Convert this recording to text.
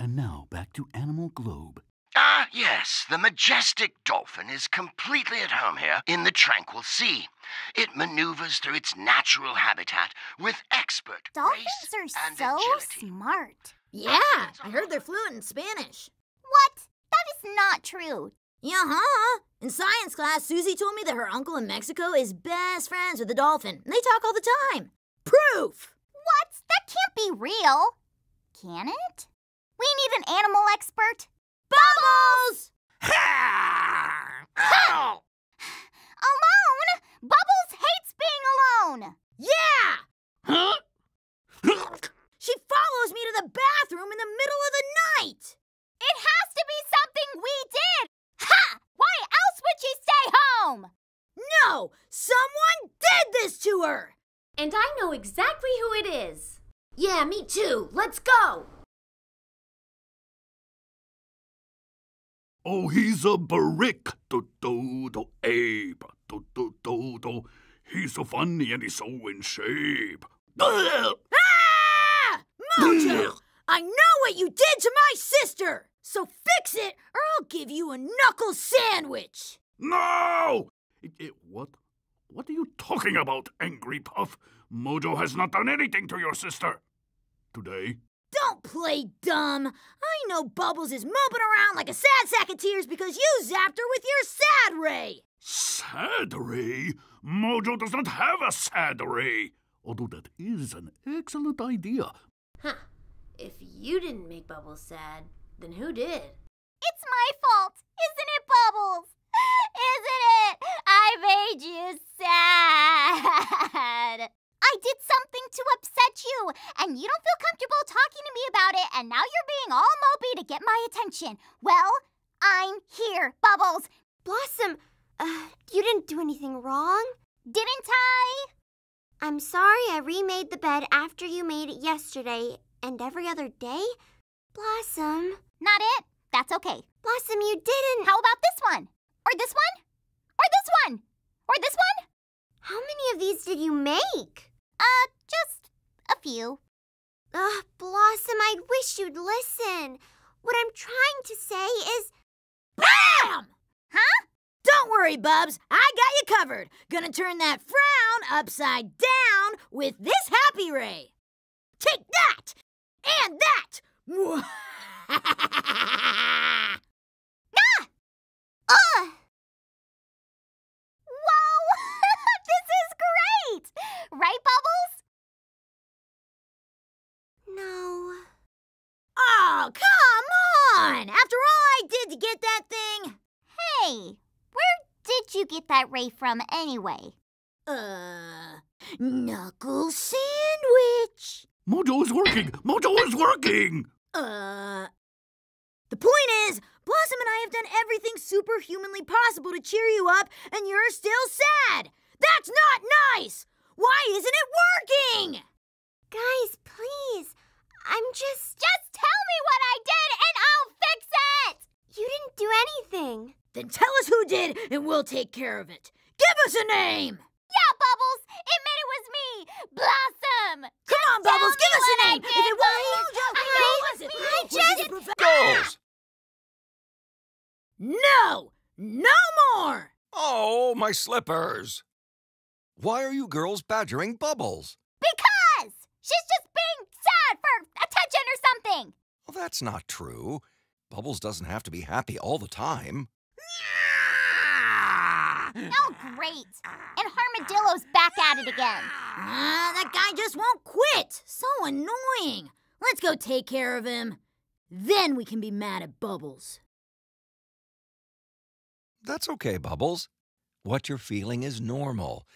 And now back to Animal Globe. Ah, yes, the majestic dolphin is completely at home here in the tranquil sea. It maneuvers through its natural habitat with expert Dolphins grace are and so agility. smart. Yeah, I heard they're fluent in Spanish. What? That is not true. Yeah, huh? In science class, Susie told me that her uncle in Mexico is best friends with a dolphin. and They talk all the time. Proof! What? That can't be real. Can it? We need an animal expert. Bubbles! Alone? Bubbles hates being alone. Yeah! Huh? She follows me to the bathroom in the middle of the night! It has to be something we did. Ha! Why else would she stay home? No! Someone did this to her! And I know exactly who it is. Yeah, me too. Let's go. Oh, he's a brick. Do, do, do, ape. Do, do, do, do. He's so funny and he's so in shape. Ah! Mojo! I know what you did to my sister! So fix it, or I'll give you a knuckle sandwich! No! It- it- what? What are you talking about, Angry Puff? Mojo has not done anything to your sister. Today? Don't play dumb! I know Bubbles is moping around like a sad sack of tears because you zapped her with your sad ray! Sad ray? Mojo does not have a sad ray. Although that is an excellent idea. Huh. If you didn't make Bubbles sad, then who did? It's my fault, isn't it, Bubbles? Isn't it? I made you sad. I did something to upset you, and you don't feel comfortable talking to me about it, and now you're being all mopey to get my attention. Well, I'm here, Bubbles. Blossom, uh, you didn't do anything wrong. Didn't I? I'm sorry I remade the bed after you made it yesterday and every other day. Blossom, Not it? That's okay. Blossom, you didn't. How about this one? Or this one? Or this one? Or this one? How many of these did you make? Uh, just a few. Ugh, Blossom, I wish you'd listen. What I'm trying to say is. BAM! Huh? Don't worry, Bubs. I got you covered. Gonna turn that frown upside down with this happy ray. Take that! And that! Ugh! Whoa! this is great! Right, Bubbles? No. oh, come on! After all I did to get that thing. Hey, where did you get that ray from anyway? Uh, knuckle sandwich. Mojo is working! Mojo is working! Uh, the point is, Blossom and I have done everything superhumanly possible to cheer you up, and you're still sad. That's not nice. Why isn't it working? Guys, please. I'm just. Just tell me what I did and I'll fix it! You didn't do anything. Then tell us who did, and we'll take care of it. Give us a name. Yeah, Bubbles! Admit it was me! Blossom! Come on, Bubbles, give us what a I name. did, if it wasn't Bubbles. Mojo, I who know was it? it's me. Was I it just- Prof- Goals! No, no more. Oh, my slippers! Why are you girls badgering Bubbles? Because! She's just being sad for attention or something! Well, that's not true. Bubbles doesn't have to be happy all the time. Oh, great! And Armadillo's back at it again. Ah, that guy just won't quit. So annoying. Let's go take care of him. Then we can be mad at Bubbles. That's okay, Bubbles. What you're feeling is normal.